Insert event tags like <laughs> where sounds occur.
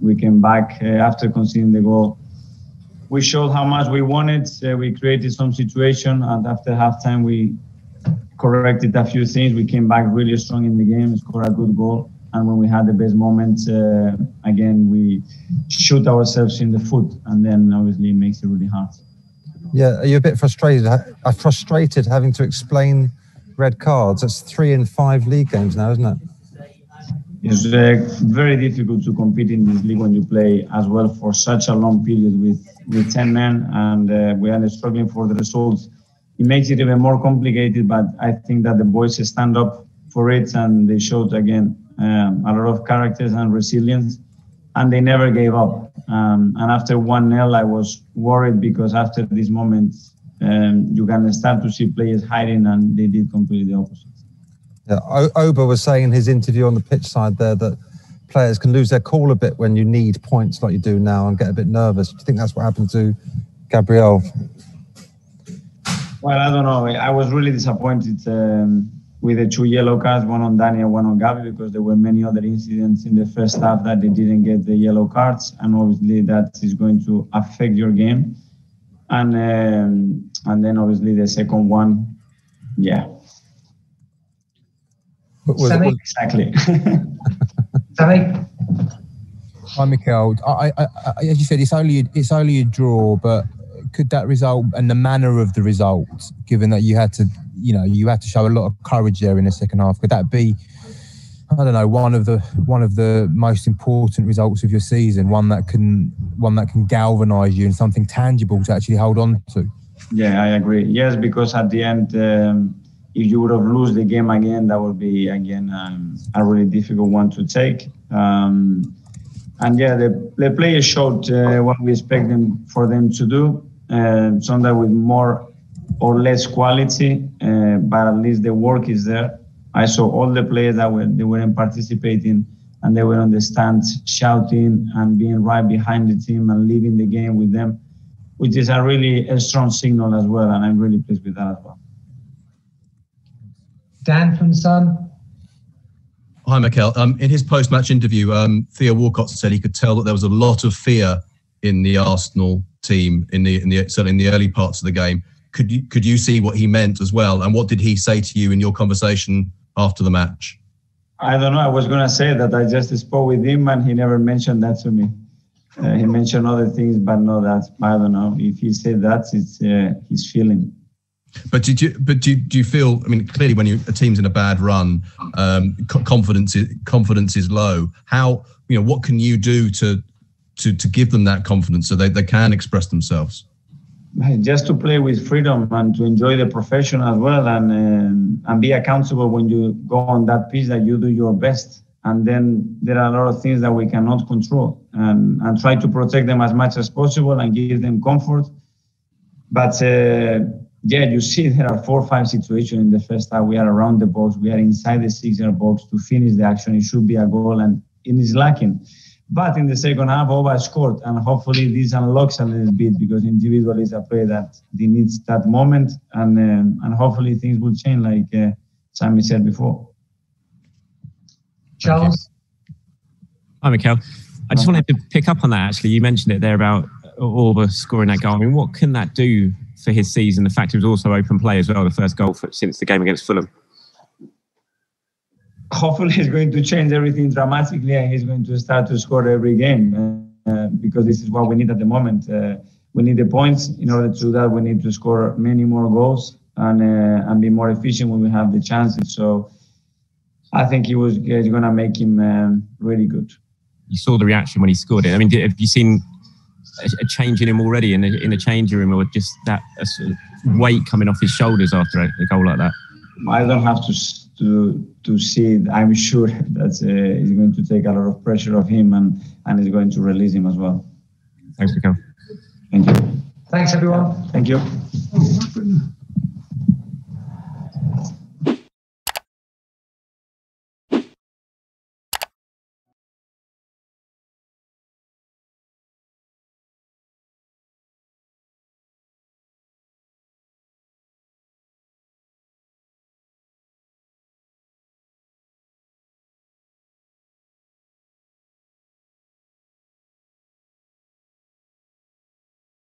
we came back uh, after conceding the goal. We showed how much we wanted. Uh, we created some situation, and after halftime, we corrected a few things. We came back really strong in the game, scored a good goal, and when we had the best moment, uh, again we shoot ourselves in the foot, and then obviously it makes it really hard. Yeah, are you a bit frustrated? Uh, frustrated having to explain red cards. That's three in five league games now, isn't it? It's uh, very difficult to compete in this league when you play as well for such a long period with, with 10 men and uh, we are struggling for the results. It makes it even more complicated, but I think that the boys stand up for it and they showed again um, a lot of characters and resilience and they never gave up. Um, and after 1 0, I was worried because after this moment, um, you can start to see players hiding, and they did completely the opposite. Yeah, o- Auba was saying in his interview on the pitch side there that players can lose their cool a bit when you need points like you do now and get a bit nervous. Do you think that's what happened to Gabriel? Well, I don't know. I was really disappointed um, with the two yellow cards, one on Daniel, one on Gabi, because there were many other incidents in the first half that they didn't get the yellow cards, and obviously that is going to affect your game and um, and then obviously the second one, yeah. Was, exactly. <laughs> Sammy. Hi, Mikel. I, I, I, as you said, it's only it's only a draw, but could that result and the manner of the result, given that you had to, you know, you had to show a lot of courage there in the second half, could that be I don't know one of the one of the most important results of your season, one that can one that can galvanise you and something tangible to actually hold on to. Yeah, I agree. Yes, because at the end, um, if you would have lost the game again, that would be again um, a really difficult one to take. Um, and yeah, the, the players showed uh, what we expect them for them to do. Uh, sometimes with more or less quality, uh, but at least the work is there. I saw all the players that were they weren't participating and they were on the stands shouting and being right behind the team and leaving the game with them, which is a really a strong signal as well. And I'm really pleased with that as well. Dan from Sun. Hi, Mikel. Um, in his post-match interview, um, Theo Walcott said he could tell that there was a lot of fear in the Arsenal team in the in the certainly in the early parts of the game. Could you could you see what he meant as well? And what did he say to you in your conversation after the match? I don't know. I was going to say that I just spoke with him and he never mentioned that to me. Uh, he mentioned other things, but no, that I don't know. If he said that, it's uh, his feeling. But did you? But do, do you feel? I mean, clearly, when you, a team's in a bad run, um, confidence is, confidence is low. How you know? What can you do to to to give them that confidence so they, they can express themselves? just to play with freedom and to enjoy the profession as well and uh, and be accountable when you go on that pitch that you do your best and then there are a lot of things that we cannot control and, and try to protect them as much as possible and give them comfort but uh, yeah you see <laughs> there are four or five situations in the first half we are around the box we are inside the six yard box to finish the action it should be a goal and it is lacking but in the second half, Auba scored, and hopefully this unlocks a little bit because individually is a player that he needs that moment, and um, and hopefully things will change, like uh, Sammy said before. Charles. Hi, Mikel. I just wanted to pick up on that. Actually, you mentioned it there about Auba scoring that goal. I mean, what can that do for his season? The fact he was also open play as well, the first goal for, since the game against Fulham hopefully he's going to change everything dramatically and he's going to start to score every game uh, because this is what we need at the moment. Uh, we need the points. In order to do that, we need to score many more goals and uh, and be more efficient when we have the chances. So I think he was going to make him um, really good. You saw the reaction when he scored it. I mean, have you seen a change in him already in the, in the changing room or just that sort of weight coming off his shoulders after a, a goal like that? I don't have to to to see it, I'm <laughs> sure that uh, it's going to take a lot of pressure off him and and it's going to release him as well. Thanks, Mikel. Thank you. Thanks, everyone. Thank you.